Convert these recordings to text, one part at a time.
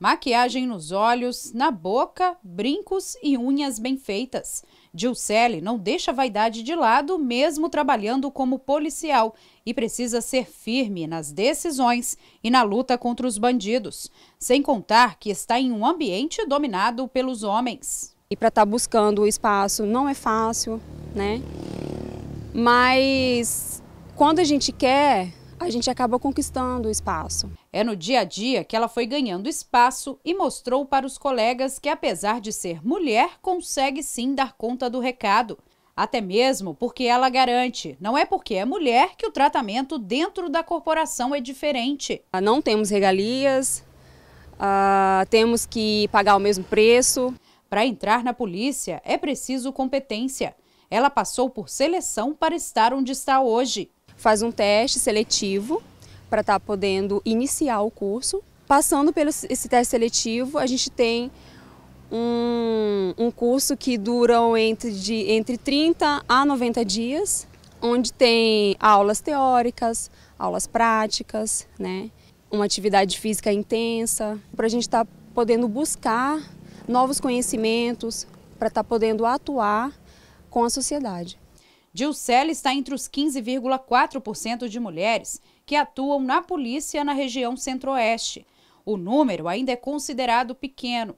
Maquiagem nos olhos, na boca, brincos e unhas bem feitas. Dilcele não deixa a vaidade de lado, mesmo trabalhando como policial, e precisa ser firme nas decisões e na luta contra os bandidos, sem contar que está em um ambiente dominado pelos homens. E para estar tá buscando o espaço não é fácil, né? Mas quando a gente quer, a gente acaba conquistando o espaço. É no dia a dia que ela foi ganhando espaço e mostrou para os colegas que, apesar de ser mulher, consegue sim dar conta do recado. Até mesmo porque ela garante, não é porque é mulher que o tratamento dentro da corporação é diferente. Não temos regalias, uh, temos que pagar o mesmo preço. Para entrar na polícia é preciso competência. Ela passou por seleção para estar onde está hoje faz um teste seletivo para estar tá podendo iniciar o curso. Passando pelo esse teste seletivo, a gente tem um, um curso que dura entre, de, entre 30 a 90 dias, onde tem aulas teóricas, aulas práticas, né? uma atividade física intensa, para a gente estar tá podendo buscar novos conhecimentos, para estar tá podendo atuar com a sociedade. Dilcele está entre os 15,4% de mulheres que atuam na polícia na região centro-oeste. O número ainda é considerado pequeno.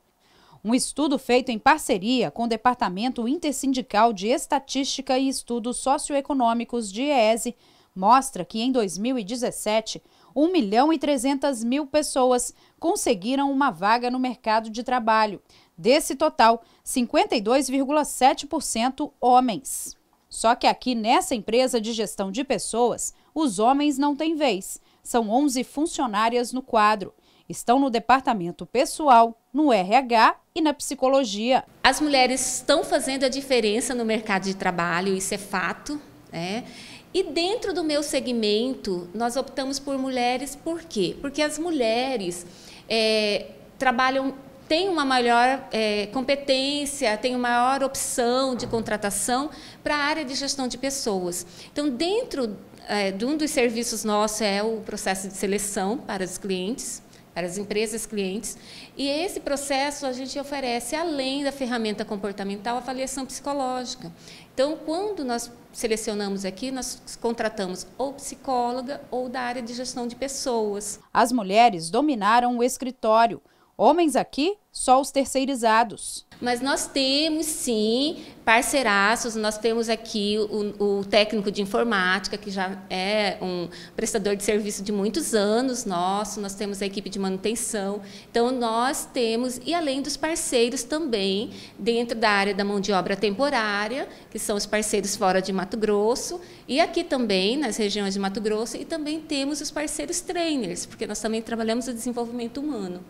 Um estudo feito em parceria com o Departamento Intersindical de Estatística e Estudos Socioeconômicos de IESE mostra que em 2017, 1 milhão e 300 mil pessoas conseguiram uma vaga no mercado de trabalho. Desse total, 52,7% homens. Só que aqui nessa empresa de gestão de pessoas, os homens não têm vez. São 11 funcionárias no quadro. Estão no departamento pessoal, no RH e na psicologia. As mulheres estão fazendo a diferença no mercado de trabalho, isso é fato. Né? E dentro do meu segmento, nós optamos por mulheres, por quê? Porque as mulheres é, trabalham tem uma maior é, competência, tem uma maior opção de contratação para a área de gestão de pessoas. Então, dentro é, de um dos serviços nossos é o processo de seleção para os clientes, para as empresas clientes, e esse processo a gente oferece, além da ferramenta comportamental, avaliação psicológica. Então, quando nós selecionamos aqui, nós contratamos ou psicóloga ou da área de gestão de pessoas. As mulheres dominaram o escritório. Homens aqui, só os terceirizados. Mas nós temos sim parceiraços, nós temos aqui o, o, técnico de informática, que já é um prestador de serviço de muitos anos nosso, nós temos a equipe de manutenção. Então, nós temos, e além dos parceiros também, dentro da área da mão de obra temporária, que são os parceiros fora de Mato Grosso, e aqui também, nas regiões de Mato Grosso, e também temos os parceiros trainers, porque nós também trabalhamos o desenvolvimento humano.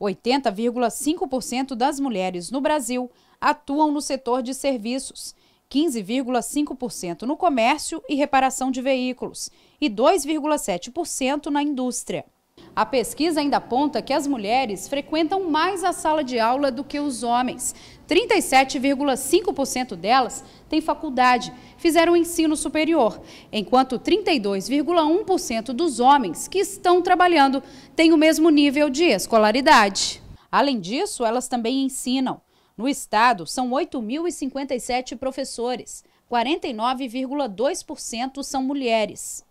80,5% das mulheres no Brasil atuam no setor de serviços, 15,5% no comércio e reparação de veículos e 2,7% na indústria. A pesquisa ainda aponta que as mulheres frequentam mais a sala de aula do que os homens. 37,5% delas têm faculdade, fizeram ensino superior, enquanto 32,1% dos homens que estão trabalhando têm o mesmo nível de escolaridade. Além disso, elas também ensinam. No estado, são 8.057 professores, 49,2% são mulheres.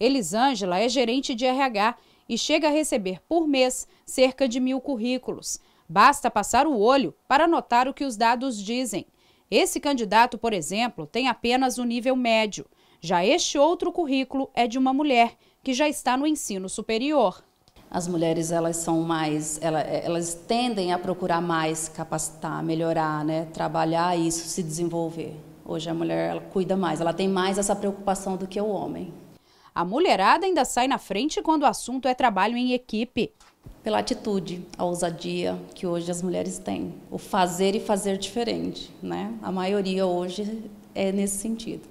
Elisângela é gerente de RH e chega a receber por mês cerca de mil currículos. Basta passar o olho para notar o que os dados dizem. Esse candidato, por exemplo, tem apenas o nível médio. Já este outro currículo é de uma mulher que já está no ensino superior. As mulheres elas são mais, elas, elas tendem a procurar mais capacitar, melhorar, né, trabalhar isso, se desenvolver. Hoje a mulher ela cuida mais, ela tem mais essa preocupação do que o homem. A mulherada ainda sai na frente quando o assunto é trabalho em equipe. Pela atitude, a ousadia que hoje as mulheres têm, o fazer e fazer diferente, né? A maioria hoje é nesse sentido.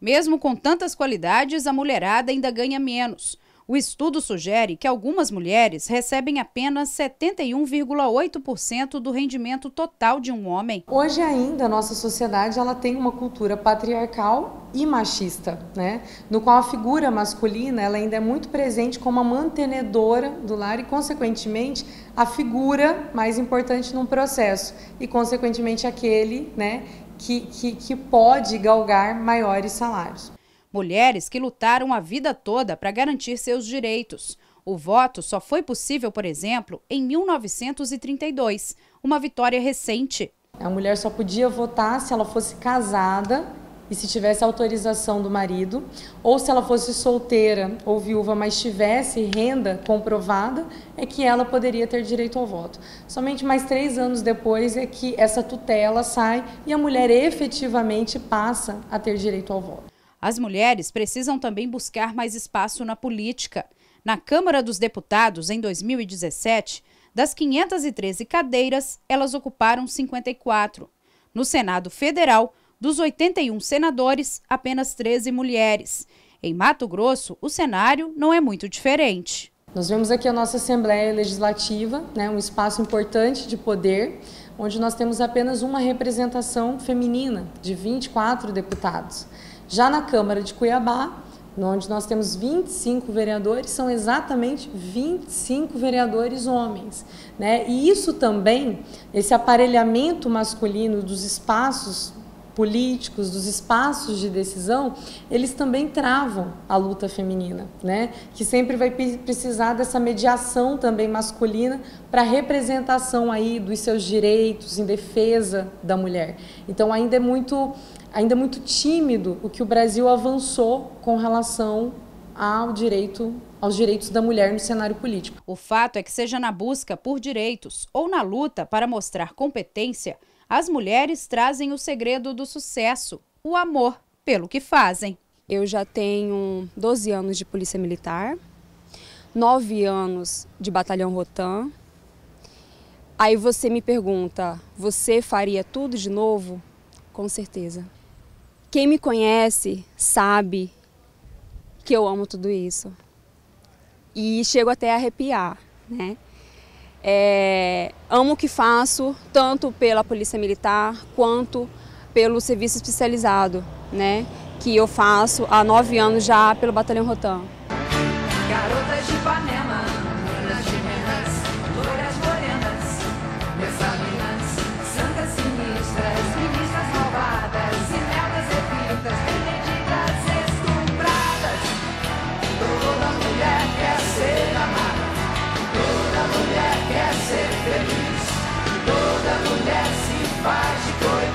Mesmo com tantas qualidades, a mulherada ainda ganha menos. O estudo sugere que algumas mulheres recebem apenas 71,8% do rendimento total de um homem. Hoje ainda a nossa sociedade ela tem uma cultura patriarcal e machista, né? No qual a figura masculina ela ainda é muito presente como a mantenedora do lar e consequentemente a figura mais importante num processo e consequentemente aquele, né, que, que, que pode galgar maiores salários mulheres que lutaram a vida toda para garantir seus direitos. O voto só foi possível, por exemplo, em 1932, uma vitória recente. A mulher só podia votar se ela fosse casada e se tivesse autorização do marido, ou se ela fosse solteira ou viúva, mas tivesse renda comprovada, é que ela poderia ter direito ao voto. Somente mais três anos depois é que essa tutela sai e a mulher efetivamente passa a ter direito ao voto. As mulheres precisam também buscar mais espaço na política. Na Câmara dos Deputados, em 2017, das 513 cadeiras, elas ocuparam 54. No Senado Federal, dos 81 senadores, apenas 13 mulheres. Em Mato Grosso, o cenário não é muito diferente. Nós vemos aqui a nossa Assembleia Legislativa, né, um espaço importante de poder, onde nós temos apenas uma representação feminina de 24 deputados. Já na Câmara de Cuiabá, onde nós temos 25 vereadores, são exatamente 25 vereadores homens. Né? E isso também, esse aparelhamento masculino dos espaços políticos, dos espaços de decisão, eles também travam a luta feminina, né? Que sempre vai precisar dessa mediação também masculina para representação aí dos seus direitos em defesa da mulher. Então ainda é muito ainda é muito tímido o que o Brasil avançou com relação ao direito aos direitos da mulher no cenário político. O fato é que seja na busca por direitos ou na luta para mostrar competência, as mulheres trazem o segredo do sucesso, o amor pelo que fazem. Eu já tenho 12 anos de polícia militar, 9 anos de batalhão Rotan. Aí você me pergunta, você faria tudo de novo? Com certeza. Quem me conhece sabe que eu amo tudo isso. E chego até a arrepiar, né? É, amo o que faço, tanto pela Polícia Militar quanto pelo serviço especializado, né? Que eu faço há nove anos já pelo Batalhão Rotan. Garotas de Ipanema, feliz. Toda mulher se faz de coisa.